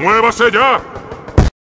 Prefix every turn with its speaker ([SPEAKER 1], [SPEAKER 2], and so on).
[SPEAKER 1] ¡Muévase ya!